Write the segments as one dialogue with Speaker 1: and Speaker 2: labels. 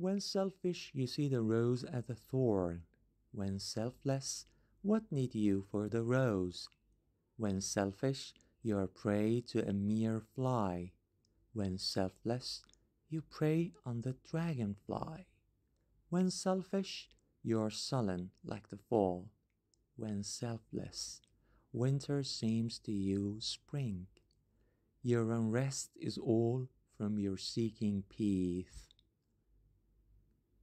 Speaker 1: When selfish, you see the rose as a thorn. When selfless, what need you for the rose? When selfish, you are prey to a mere fly. When selfless, you prey on the dragonfly. When selfish, you are sullen like the fall. When selfless, winter seems to you spring. Your unrest is all from your seeking peace.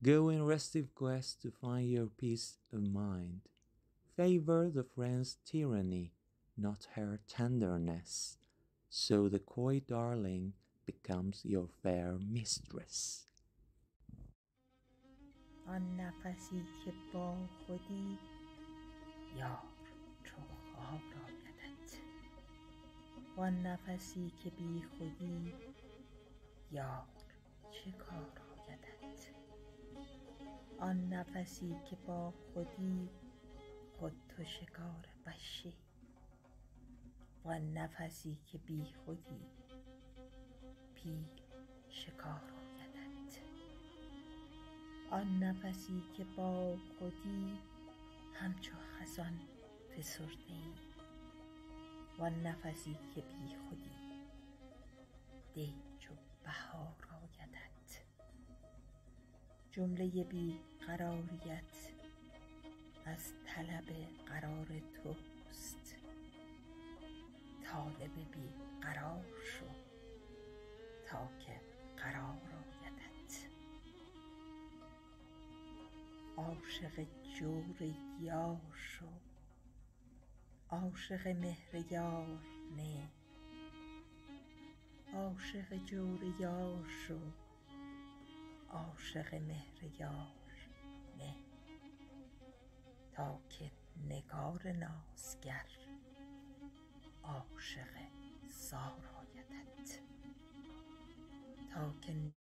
Speaker 1: Go in restive quest to find your peace of mind. Favor the friend's tyranny, not her tenderness, so the coy darling becomes your fair mistress.
Speaker 2: آن نفسی که با خودی یار چو خواب آیدت وان نفسی که بی خودی یار چه کار آیدت آن نفسی که با خودی خود تو شکار وحشی. وان نفسی که بی خودی پیل شکار آیدت آن نفسی که با خودی همچو خزان فسرده ای نفسی که بی خودی دی چو بهار آیدت. جمله بی قراریت از طلب قرار توست. طالب بی قرار شو تا که قرار آیدت. عاشق جور یار شو عاشق مهر یار نه. عاشق جور یار شو. عاشق مهر یار نه. تا که نگار نازگر عاشق زار آیدت تا که